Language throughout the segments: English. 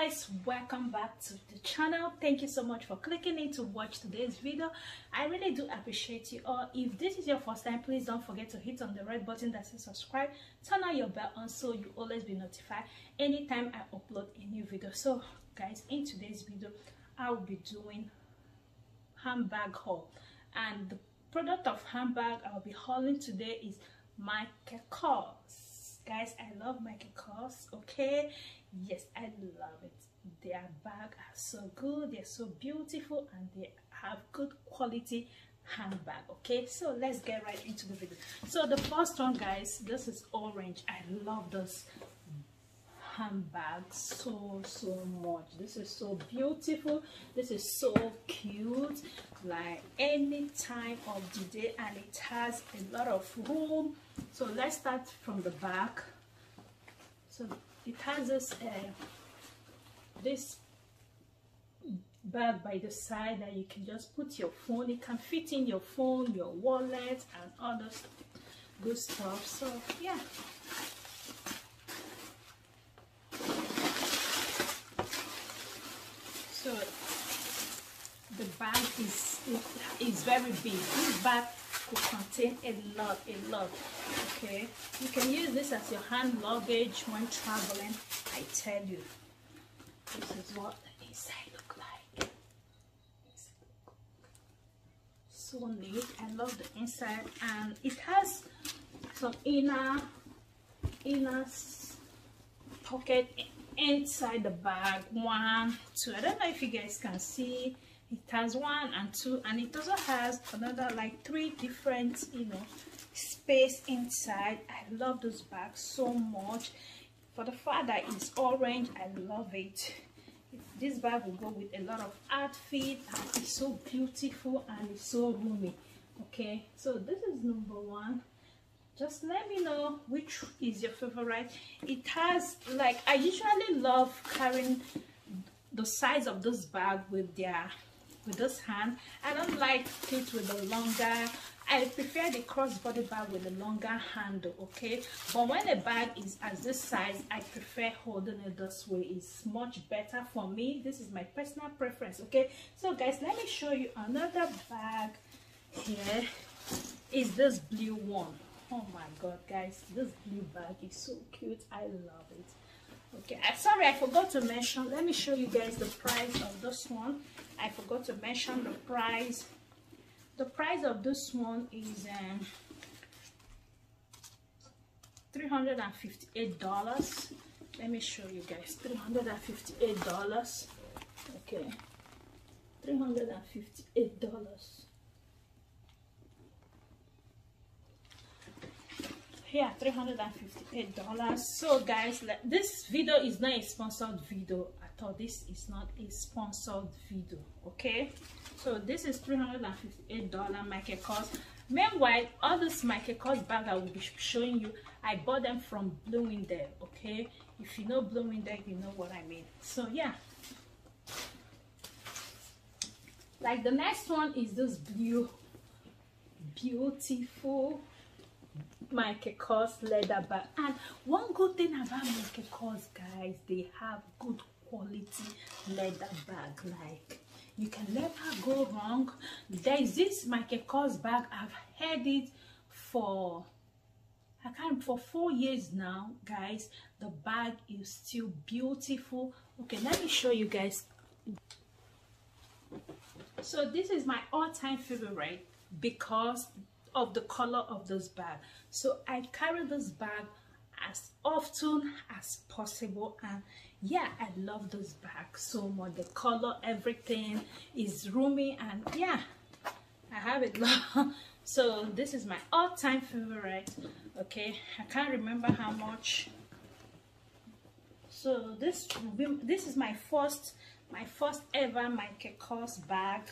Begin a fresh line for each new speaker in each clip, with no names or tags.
guys welcome back to the channel. Thank you so much for clicking in to watch today's video. I really do appreciate you all. If this is your first time please don't forget to hit on the red button that says subscribe. Turn on your bell on so you always be notified anytime i upload a new video. So guys in today's video i'll be doing handbag haul. And the product of handbag i'll be hauling today is michael kors. Guys i love michael kors okay yes i love it. Their bag are so good they're so beautiful and they have good quality handbag okay? So let's get right into the video. So the first one guys this is orange. I love this handbag so so much. This is so beautiful. This is so cute. Like any time of the day and it has a lot of room. So let's start from the back. So it has this uh, this bag by the side that you can just put your phone. It can fit in your phone your wallet and other good stuff. So yeah. So the bag is is very big. This bag contain a lot a lot okay? You can use this as your hand luggage when traveling i tell you. This is what the inside look like. So neat i love the inside and it has some inner inner pocket inside the bag. One two i don't know if you guys can see it has one and two and it also has another like three different you know space inside. I love this bag so much. For the fact that it's orange. I love it. This bag will go with a lot of outfit it's so beautiful and it's so roomy okay? So this is number one. Just let me know which is your favorite. It has like i usually love carrying the size of this bag with their with this hand i don't like it with the longer I prefer the crossbody bag with a longer handle, okay? But when the bag is as this size, I prefer holding it this way. It's much better for me. This is my personal preference, okay? So guys, let me show you another bag here. Is this blue one. Oh my god, guys, this blue bag is so cute. I love it. Okay, I'm sorry, I forgot to mention. Let me show you guys the price of this one. I forgot to mention the price the price of this one is um, $358 let me show you guys $358 okay $358 yeah $358 so guys this video is not a sponsored video at all. This is not a sponsored video okay? So this is 358 dollar market cost meanwhile all this market cost bag i will be showing you i bought them from bloomingdale okay? If you know bloomingdale you know what i mean. So yeah. Like the next one is this blue beautiful Michael Kors leather bag. And one good thing about Michael Kors guys they have good quality leather bag. Like you can never go wrong. There is this Michael Kors bag. I've had it for I can't for four years now guys. The bag is still beautiful. Okay let me show you guys. So this is my all-time favorite because of the color of this bag. So I carry this bag as often as possible and yeah i love this bag so much. The color everything is roomy and yeah i have it so this is my all-time favorite okay? I can't remember how much. So this this is my first my first ever Michael Kors bag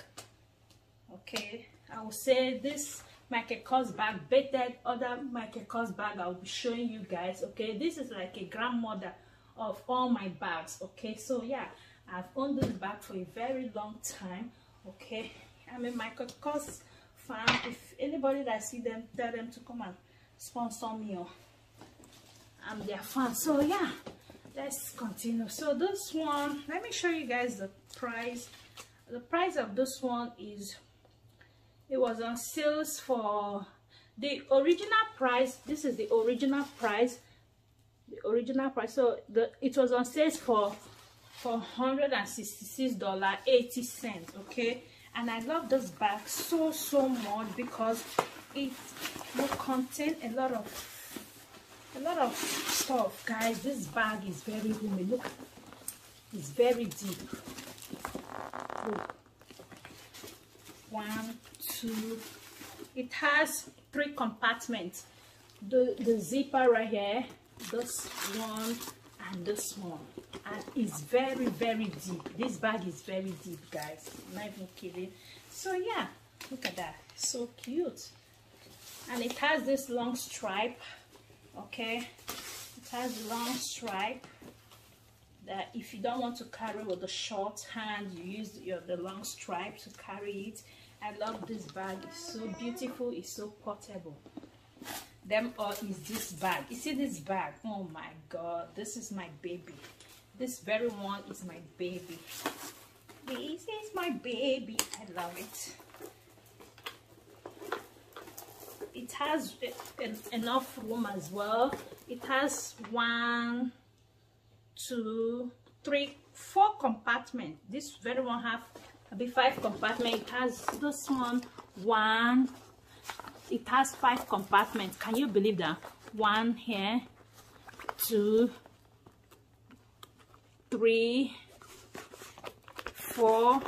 okay? I will say this Michael Kors bag better other Michael Kors bag i'll be showing you guys okay? This is like a grandmother of all my bags okay? So yeah i've owned this bag for a very long time okay? I'm a michael kors fan. If anybody that see them tell them to come and sponsor me or i'm their fan. So yeah let's continue. So this one let me show you guys the price. The price of this one is it was on sales for the original price. This is the original price. The original price. So the it was on sales for for 166 dollar 80 cents okay? And i love this bag so so much because it will contain a lot of a lot of stuff. Guys this bag is very roomy. Look it's very deep. Look. One two it has three compartments. The the zipper right here this one and this one. And it's very very deep. This bag is very deep guys. I'm not even kidding. So yeah look at that. So cute. And it has this long stripe okay? It has long stripe that if you don't want to carry with the short hand you use your the long stripe to carry it i love this bag. It's so beautiful it's so portable. Them all is this bag? You see this bag? Oh my god this is my baby. This very one is my baby. This is my baby. I love it. It has enough room as well. It has one two three four compartments this very one have maybe five compartment it has this one one it has five compartments. Can you believe that? One here two three four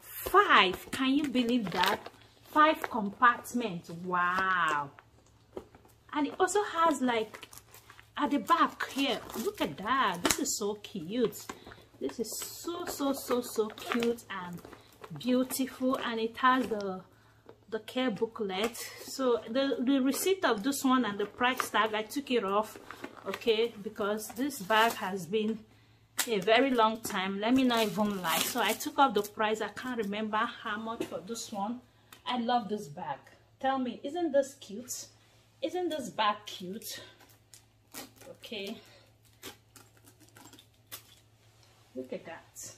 five. Can you believe that? Five compartments. Wow. And it also has like at the back here. Look at that. This is so cute. This is so so so so cute and beautiful and it has the the care booklet so the the receipt of this one and the price tag i took it off okay because this bag has been a very long time let me not even lie so i took off the price i can't remember how much for this one I love this bag. Tell me, isn't this cute? Isn't this bag cute? Okay. Look at that.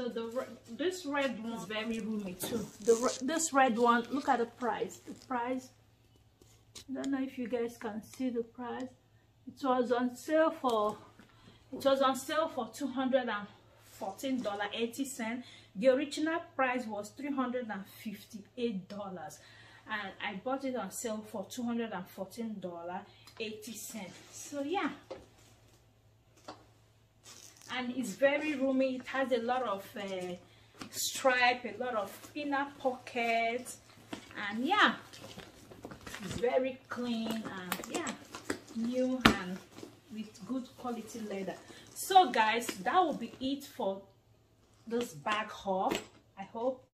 So the this red one is very roomy too. The this red one, look at the price. The price. I don't know if you guys can see the price. It was on sale for it was on sale for $214.80 the original price was $358 and i bought it on sale for $214.80 so yeah and it's very roomy. It has a lot of uh, stripe a lot of inner pockets. And yeah it's very clean and yeah new and with good quality leather. So guys that will be it for this bag haul. I hope